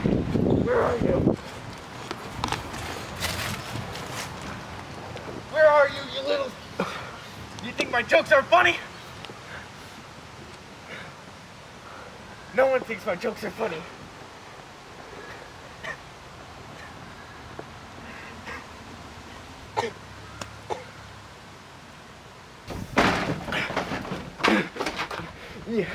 Where are you? Where are you, you little... You think my jokes are funny? No one thinks my jokes are funny. Yeah.